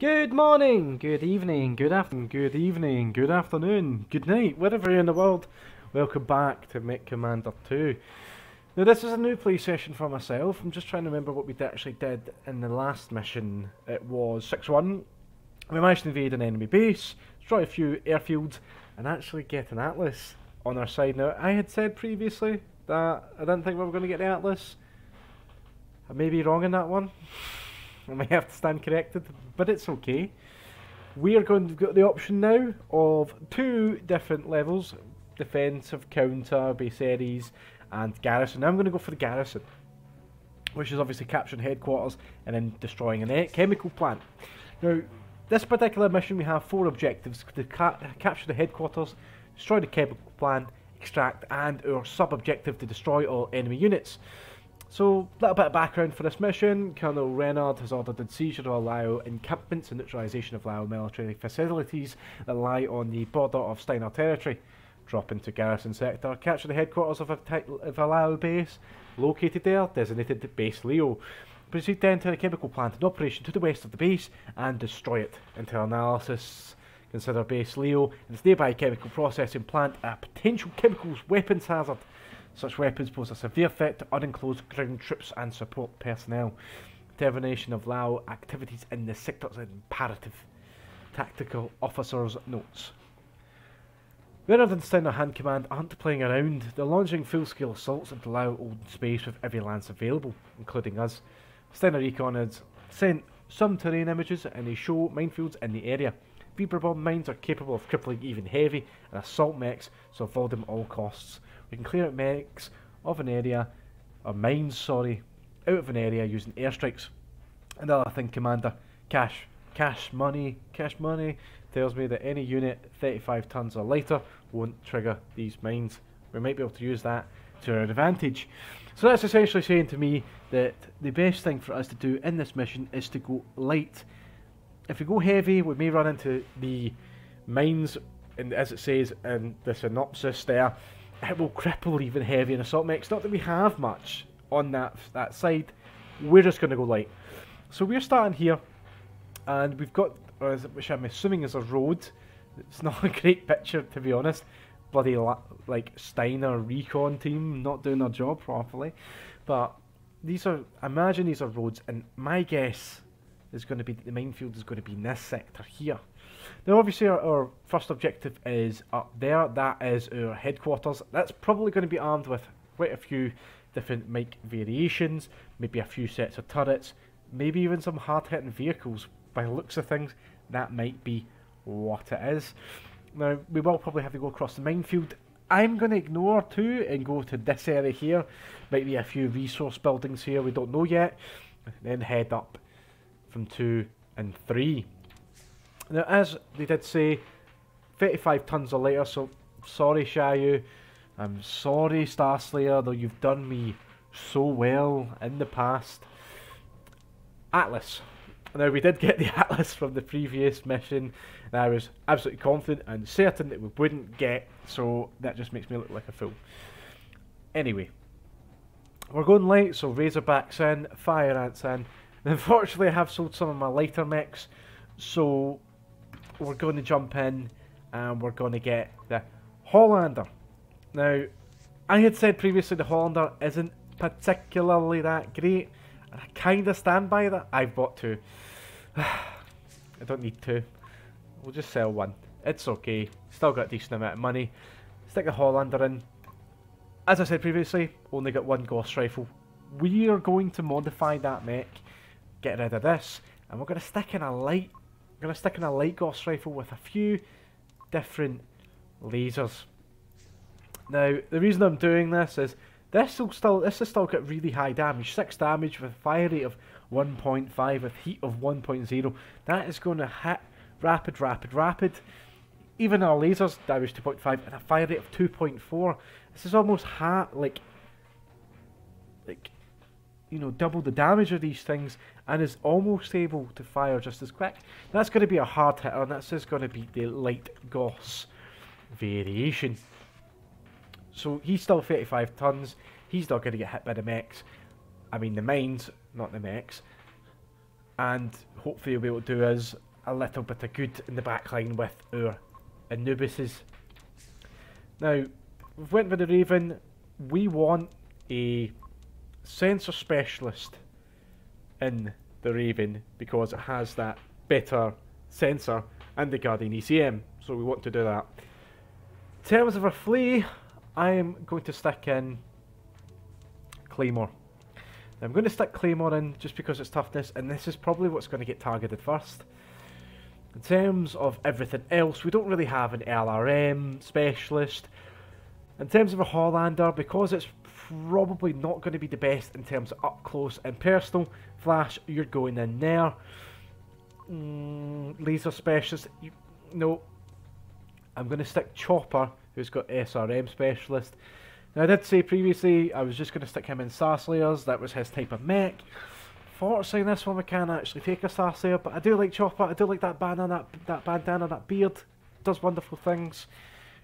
Good morning, good evening, good afternoon, good evening, good afternoon, good night, wherever you're in the world. Welcome back to Mech Commander 2. Now this is a new play session for myself. I'm just trying to remember what we actually did in the last mission. It was 6-1. We managed to invade an enemy base, destroy a few airfields, and actually get an Atlas on our side. Now I had said previously that I didn't think we were going to get the Atlas. I may be wrong in that one. I may have to stand corrected, but it's okay. We are going to get the option now of two different levels, defensive, counter, base areas, and garrison. Now I'm going to go for the garrison, which is obviously capturing headquarters and then destroying a chemical plant. Now, this particular mission we have four objectives, to ca capture the headquarters, destroy the chemical plant, extract, and our sub-objective to destroy all enemy units. So, a little bit of background for this mission. Colonel Renard has ordered the seizure of Liao encampments and neutralisation of Liao military facilities that lie on the border of Steiner territory. Drop into garrison sector, capture the headquarters of a, of a Liao base, located there, designated Base Leo. Proceed then to the chemical plant in operation to the west of the base and destroy it. Until analysis, consider Base Leo and its nearby chemical processing plant a potential chemicals weapons hazard. Such weapons pose a severe threat to unenclosed ground troops and support personnel. Termination of Liao activities in the sector is imperative. Tactical officers' notes. Rather than Steiner Hand Command aren't playing around, they're launching full-scale assaults into Liao old space with every lance available, including us. Steiner Recon has sent some terrain images and they show minefields in the area. Viper bomb mines are capable of crippling even heavy and assault mechs, so avoid them at all costs. Can clear out mechs of an area, or mines, sorry, out of an area using airstrikes. Another thing, Commander, cash. Cash money, cash money tells me that any unit 35 tons or lighter won't trigger these mines. We might be able to use that to our advantage. So that's essentially saying to me that the best thing for us to do in this mission is to go light. If we go heavy, we may run into the mines, and as it says in the synopsis there, it will cripple even heavy in assault mechs. Not that we have much on that that side. We're just going to go light. So we're starting here, and we've got, which I'm assuming is a road. It's not a great picture, to be honest. Bloody like Steiner recon team not doing their job properly, but these are. Imagine these are roads, and my guess is going to be the minefield is going to be in this sector here. Now obviously our, our, first objective is up there, that is our headquarters. That's probably going to be armed with quite a few different mech variations, maybe a few sets of turrets, maybe even some hard-hitting vehicles. By looks of things, that might be what it is. Now, we will probably have to go across the minefield. I'm going to ignore two and go to this area here. Might be a few resource buildings here, we don't know yet. Then head up from two and three. Now, as they did say, 35 tons or later, so sorry, Xiaoyu. I'm sorry, Starslayer, though you've done me so well in the past. Atlas. Now, we did get the Atlas from the previous mission, and I was absolutely confident and certain that we wouldn't get, so that just makes me look like a fool. Anyway, we're going light, so Razorbacks in, Fire Ants in. Unfortunately, I have sold some of my lighter mechs, so we're going to jump in and we're going to get the Hollander. Now, I had said previously the Hollander isn't particularly that great, and I kind of stand by that. I've bought two. I don't need two. We'll just sell one. It's okay. Still got a decent amount of money. Stick the Hollander in. As I said previously, only got one Gauss rifle. We are going to modify that mech, get rid of this, and we're going to stick in a light I'm going to stick in a light Gauss rifle with a few different lasers. Now, the reason I'm doing this is this will still this has still got really high damage, 6 damage with a fire rate of 1.5 with heat of 1.0. That is going to hit rapid, rapid, rapid. Even our lasers damage 2.5 and a fire rate of 2.4. This is almost half like like you know, double the damage of these things and is almost able to fire just as quick. That's going to be a hard hitter and that's just going to be the light Gauss variation. So he's still 35 tons. He's not going to get hit by the mechs. I mean the mines, not the mechs. and hopefully you'll be able to do us a little bit of good in the back line with our Anubises. Now, we've went with the Raven. We want a sensor specialist in the Raven because it has that better sensor and the Guardian ECM. So we want to do that. In terms of a flea, I am going to stick in Claymore. Now I'm going to stick Claymore in just because it's toughness, and this is probably what's going to get targeted first. In terms of everything else, we don't really have an LRM specialist. In terms of a Hollander, because it's probably not going to be the best in terms of up close and personal, Flash, you're going in there. Mm, laser specialist, you, no. I'm going to stick Chopper, who's got SRM specialist. Now, I did say previously I was just going to stick him in Sarslayers, that was his type of mech. Fortunately, this one we can actually take a Sarsayer, but I do like Chopper, I do like that bandana, that, that bandana, that beard, does wonderful things.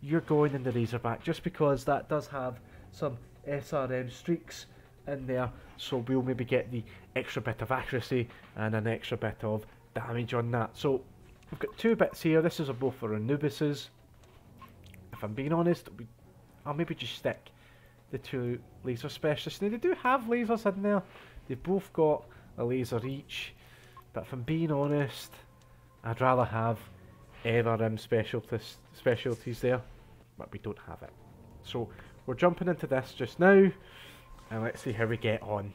You're going in the Razorback just because that does have some SRM streaks in there, so we'll maybe get the extra bit of accuracy and an extra bit of damage on that. So we've got two bits here, this is a both for Anubises. If I'm being honest, I'll maybe just stick the two laser specialists. Now they do have lasers in there, they've both got a laser each, but if I'm being honest, I'd rather have specialties, specialties there, but we don't have it. So we're jumping into this just now, and let's see how we get on.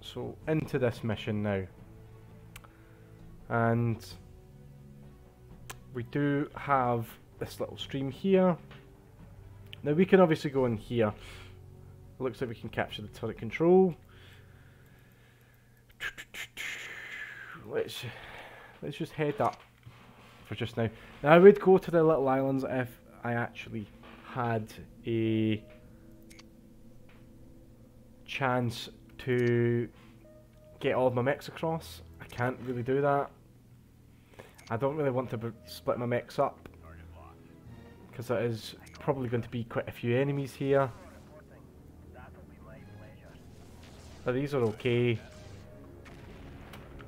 So into this mission now, and we do have this little stream here. Now we can obviously go in here it looks like we can capture the turret control. Let's let's just head up for just now. Now I would go to the little islands if I actually had a chance to get all of my mechs across. I can't really do that. I don't really want to split my mechs up because there is probably going to be quite a few enemies here. But these are okay.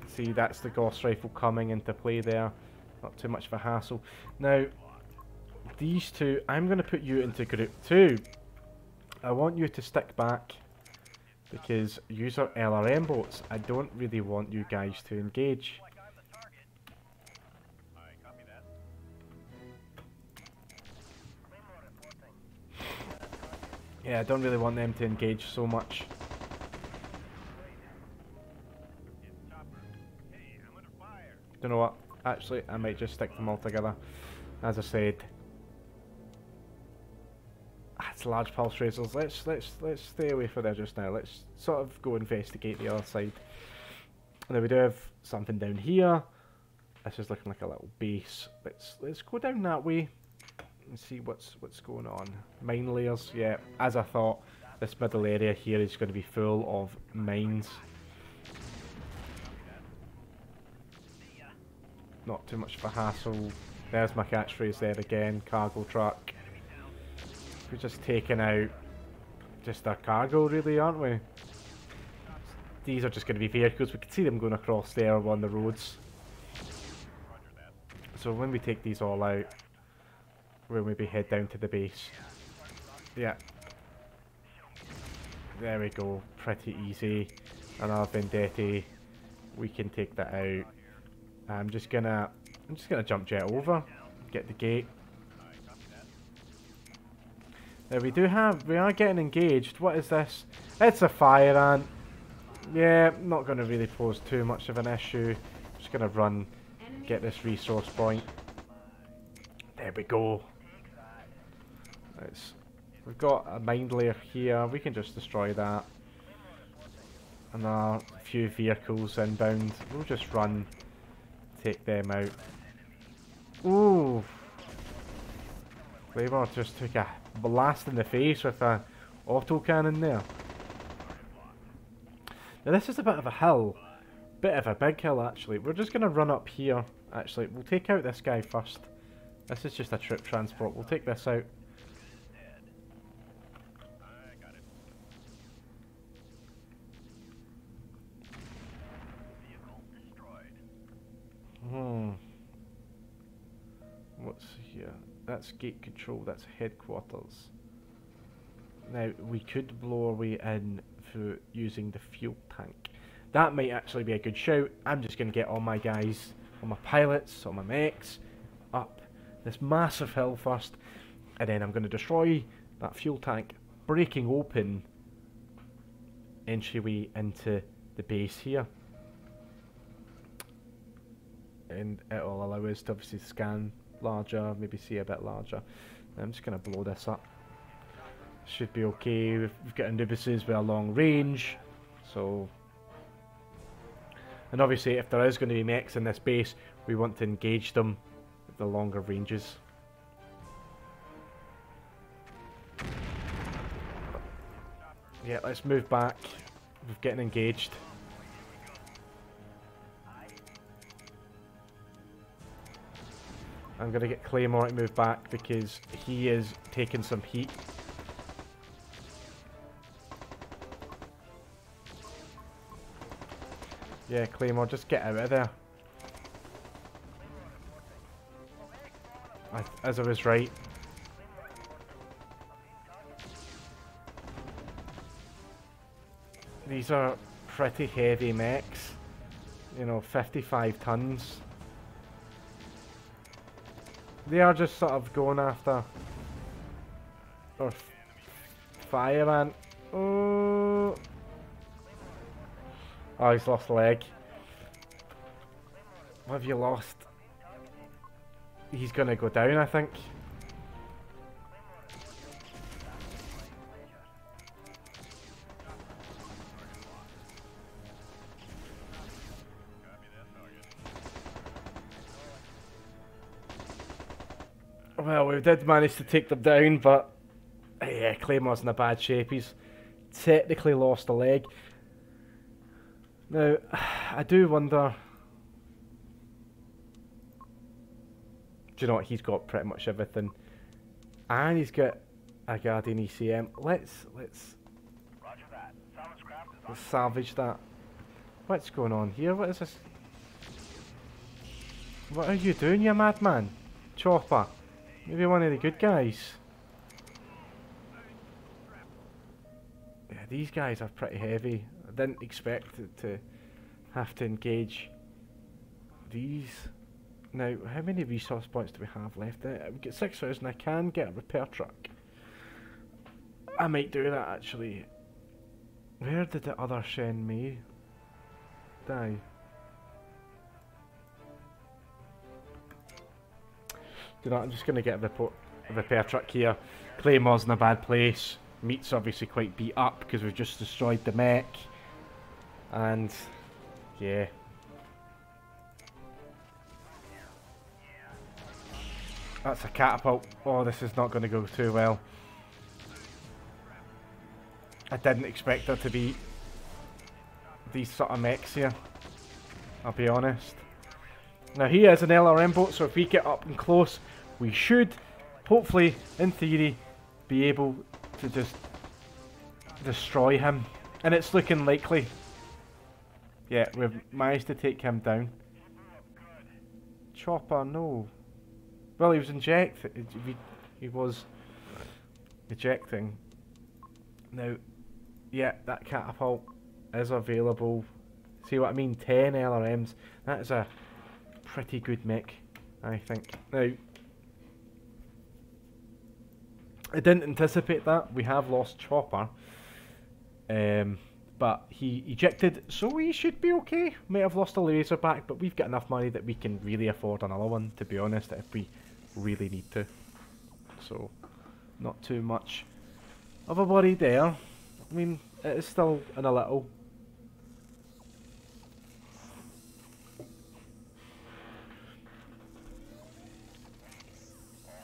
See, that's the Gauss rifle coming into play there. Not too much of a hassle. Now, these two, I'm going to put you into group two. I want you to stick back because use LRM boats. I don't really want you guys to engage. Yeah, I don't really want them to engage so much. you know what? Actually, I might just stick them all together. As I said, it's large pulse razors. Let's let's let's stay away from there just now. Let's sort of go investigate the other side. And then we do have something down here. This is looking like a little base. Let's let's go down that way and see what's what's going on. Mine layers, yeah. As I thought, this middle area here is going to be full of mines. Not too much of a hassle. There's my catchphrase there again, cargo truck. We're just taking out just our cargo really, aren't we? These are just going to be vehicles, we can see them going across there on the roads. So when we take these all out, we'll maybe head down to the base. Yeah. There we go, pretty easy. Another Vendetta, we can take that out. I'm just gonna I'm just gonna jump jet over, get the gate. There we do have we are getting engaged. What is this? It's a fire ant. Yeah, not gonna really pose too much of an issue. Just gonna run, get this resource point. There we go. Let's we've got a mine layer here, we can just destroy that. And a few vehicles inbound. We'll just run take them out. Ooh. Claymore just took a blast in the face with an auto cannon there. Now this is a bit of a hill. Bit of a big hill actually. We're just going to run up here. Actually, we'll take out this guy first. This is just a troop transport. We'll take this out. That's gate control, that's headquarters. Now, we could blow our way in through using the fuel tank. That might actually be a good shout. I'm just going to get all my guys, all my pilots, all my mechs, up this massive hill first. And then I'm going to destroy that fuel tank, breaking open entryway into the base here. And it'll allow us to obviously scan larger, maybe see a bit larger. I'm just going to blow this up. Should be okay. We've, we've got Anubises with a long range, so... And obviously if there is going to be mechs in this base, we want to engage them with the longer ranges. Yeah, let's move back. We're getting engaged. I'm going to get Claymore to move back because he is taking some heat. Yeah, Claymore, just get out of there. I, as I was right. These are pretty heavy mechs. You know, 55 tons. They are just sort of going after... Or... Fireman. Oh... Oh, he's lost leg. What have you lost? He's gonna go down, I think. Well, we did manage to take them down, but yeah, Claymore's in a bad shape. He's technically lost a leg. Now, I do wonder... Do you know what? He's got pretty much everything. And he's got a Guardian ECM. Let's, let's... Let's salvage that. What's going on here? What is this? What are you doing, you madman? Chopper. Maybe one of the good guys. Yeah, these guys are pretty heavy I didn't expect to have to engage these. Now, how many resource points do we have left? Uh, we get 6,000. I can get a repair truck. I might do that actually. Where did the other Shen Mei die? Do know, I'm just going to get a, report, a repair truck here. Claymore's in a bad place. Meat's obviously quite beat up because we've just destroyed the mech. And yeah. That's a catapult. Oh, this is not going to go too well. I didn't expect there to be these sort of mechs here. I'll be honest. Now he is an LRM boat, so if we get up and close, we should, hopefully, in theory, be able to just destroy him. And it's looking likely. Yeah, we've managed to take him down. Chopper, no. Well, he was injecting. He was ejecting. Now, yeah, that catapult is available. See what I mean? 10 LRMs. That is a pretty good mech, I think. Now, I didn't anticipate that. We have lost Chopper. Um, but he ejected, so we should be okay. May have lost a laser back, but we've got enough money that we can really afford another one, to be honest, if we really need to. So, not too much of a worry there. I mean, it is still in a little.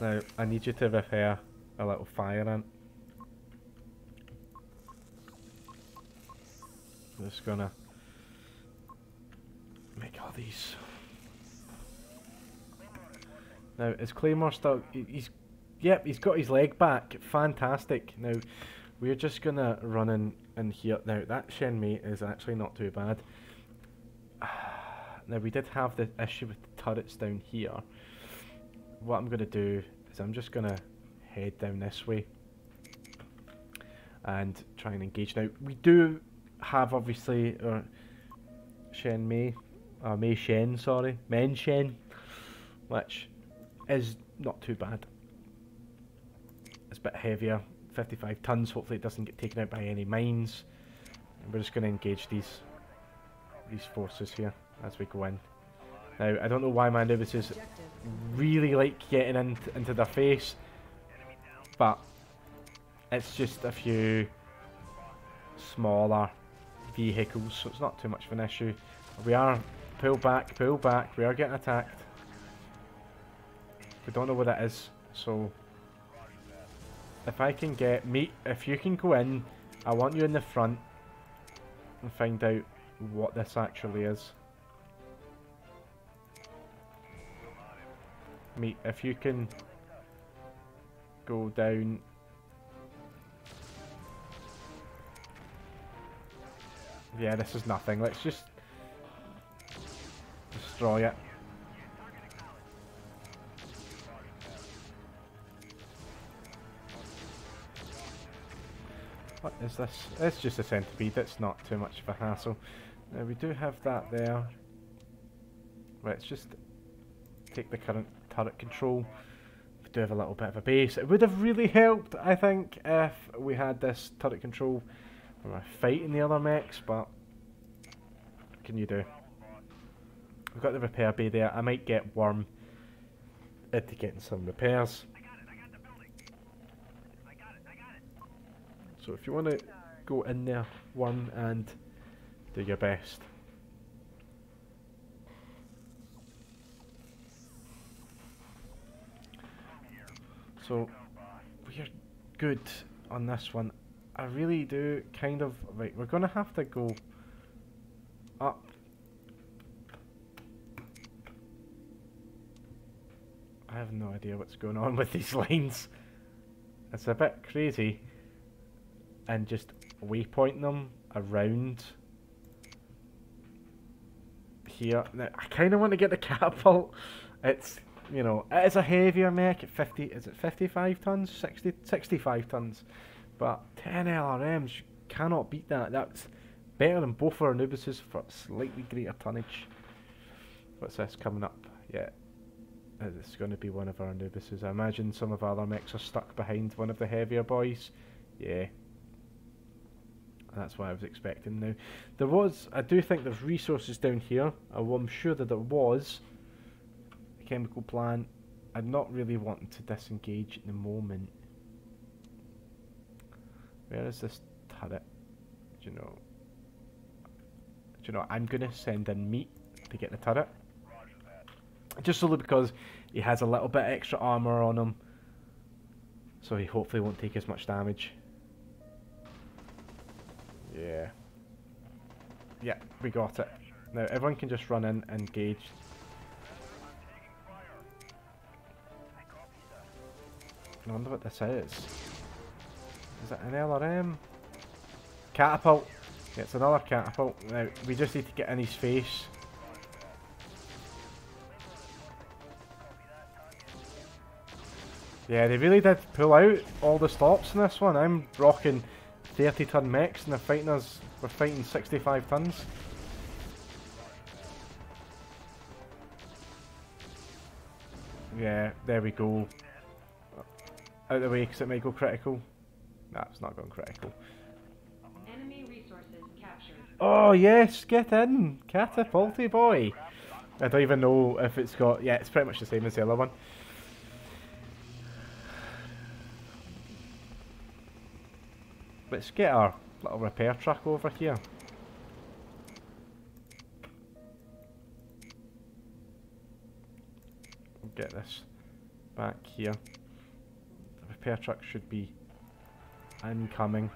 Now, I need you to repair a little fire ant. just gonna make all these. Now, is Claymore still... He's... Yep, he's got his leg back. Fantastic. Now, we're just gonna run in, in here. Now, that Shen Mei is actually not too bad. Now, we did have the issue with the turrets down here. What I'm gonna do is I'm just going to head down this way and try and engage. Now, we do have, obviously, uh, Shen Mei, uh, Mei Shen, sorry, Men Shen, which is not too bad. It's a bit heavier, 55 tons, hopefully it doesn't get taken out by any mines. And we're just going to engage these these forces here as we go in. Now, I don't know why my Anubis really like getting in, into their face, but it's just a few smaller vehicles, so it's not too much of an issue. We are pull back, pull back. We are getting attacked. We don't know what that is, so if I can get meet, if you can go in, I want you in the front and find out what this actually is. Meet, if you can go down Yeah, this is nothing. Let's just destroy it. What is this? It's just a centipede. It's not too much of a hassle. Now we do have that there. Let's just take the current turret control. Do have a little bit of a base. It would have really helped, I think, if we had this turret control when we're fighting the other mechs, but what can you do? We've got the repair bay there. I might get Worm into getting some repairs. So if you want to go in there, Worm, and do your best. So, we're good on this one. I really do kind of... Right, we're going to have to go up. I have no idea what's going on with these lines. It's a bit crazy. And just waypoint them around here. Now, I kind of want to get the catapult. It's, you know, it is a heavier mech at 50, is it 55 tons? 60, 65 tons. But 10 LRMs, you cannot beat that. That's better than both of our Anubises for slightly greater tonnage. What's this coming up? Yeah, it's going to be one of our Anubises. I imagine some of our other mechs are stuck behind one of the heavier boys. Yeah. That's what I was expecting now. There was, I do think there's resources down here. Oh, I'm sure that there was chemical plant. I'm not really wanting to disengage at the moment. Where is this turret? Do you know? Do you know? I'm gonna send in meat to get the turret. Just solely because he has a little bit extra armor on him, so he hopefully won't take as much damage. Yeah. Yeah, we got it. Now everyone can just run in and engage. I wonder what this is. Is it an LRM? Catapult. Yeah, it's another catapult. Now, we just need to get in his face. Yeah, they really did pull out all the stops in this one. I'm rocking 30 ton mechs and they're fighting us, we're fighting 65 tons. Yeah, there we go. Out of the way because it might go critical. Nah, it's not going critical. Oh yes, get in! Catapulty boy! I don't even know if it's got... Yeah, it's pretty much the same as the other one. Let's get our little repair truck over here. Get this back here. Repair truck should be incoming.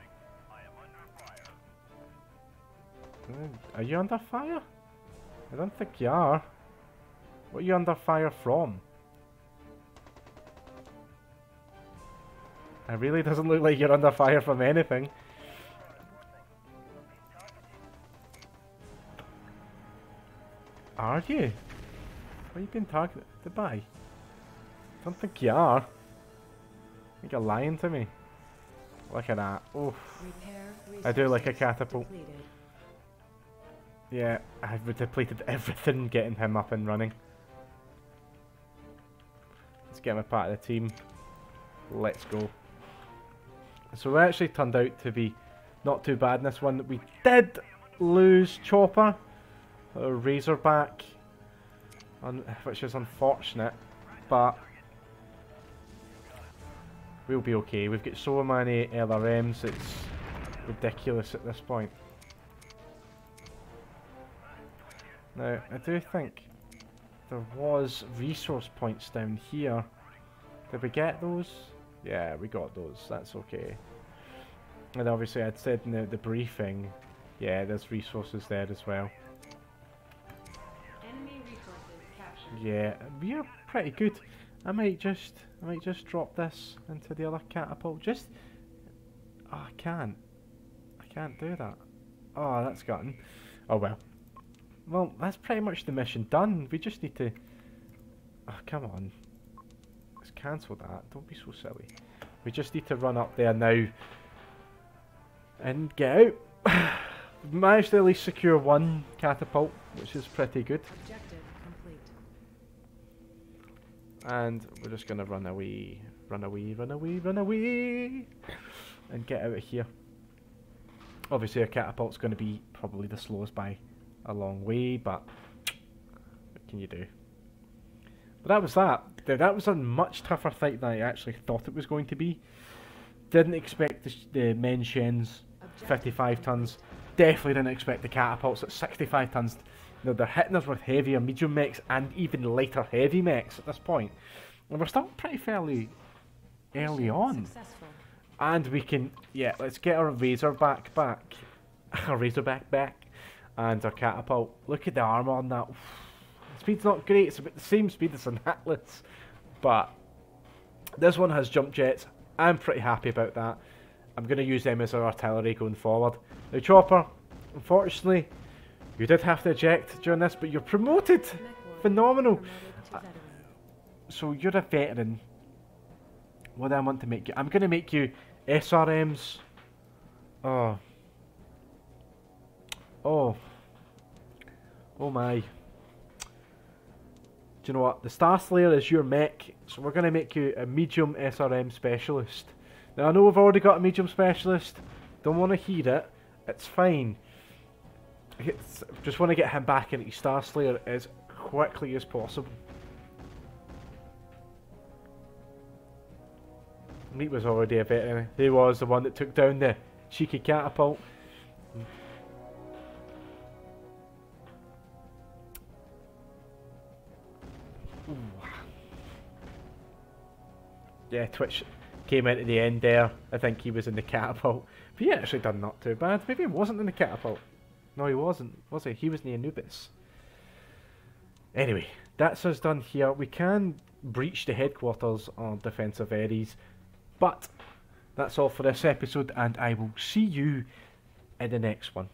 Are you under fire? I don't think you are. What are you under fire from? It really doesn't look like you're under fire from anything. Are you? What are you being targeted by? I don't think you are. Think you're lying to me. Look at that. Oof. I do like a catapult. depleted. Yeah, I've depleted everything getting him up and running. Let's get him a part of the team. Let's go. So we actually turned out to be not too bad in this one. We did lose Chopper, or Razorback, which is unfortunate, but we'll be okay. We've got so many LRMs, it's ridiculous at this point. Now, I do think there was resource points down here. Did we get those? Yeah, we got those. That's okay. And obviously I'd said in the, the briefing, yeah, there's resources there as well. Enemy resources captured. Yeah, we are pretty good. I might just, I might just drop this into the other catapult. Just, oh, I can't. I can't do that. Oh, that's gotten. Oh well. Well, that's pretty much the mission done. We just need to. Oh, come on. Let's cancel that. Don't be so silly. We just need to run up there now and get out. Managed to at least secure one catapult, which is pretty good. Objective. And we're just gonna run away, run away, run away, run away, and get out of here. Obviously, a catapult's to be probably the slowest by a long way, but what can you do? But that was that. That was a much tougher fight than I actually thought it was going to be. Didn't expect the, the men shens 55 tons. Definitely didn't expect the catapults at 65 tons. Know, they're hitting us with heavier medium mechs and even lighter heavy mechs at this point. And we're still pretty fairly early on. Successful. And we can, yeah, let's get our Razorback back. our Razorback back. Back. And our catapult. Look at the armour on that. Speed's not great, it's about the same speed as an Atlas. But this one has jump jets. I'm pretty happy about that. I'm going to use them as our artillery going forward. Now, Chopper, unfortunately, you did have to eject during this, but you're promoted. Phenomenal. Uh. So you're a veteran. What do I want to make you? I'm going to make you SRMs. Oh. Oh. Oh my. Do you know what? The Star Slayer is your mech, so we're going to make you a medium SRM specialist. Now I know we've already got a medium specialist. Don't want to hear it. It's fine. Just want to get him back into Star Slayer as quickly as possible. Meat was already a veteran. He was the one that took down the cheeky catapult. Yeah, Twitch came out at the end there. I think he was in the catapult. But he actually done not too bad. Maybe he wasn't in the catapult. No, he wasn't, was he? He was in the Anubis. Anyway, that's us done here. We can breach the headquarters of Defensive Ares, but that's all for this episode, and I will see you in the next one.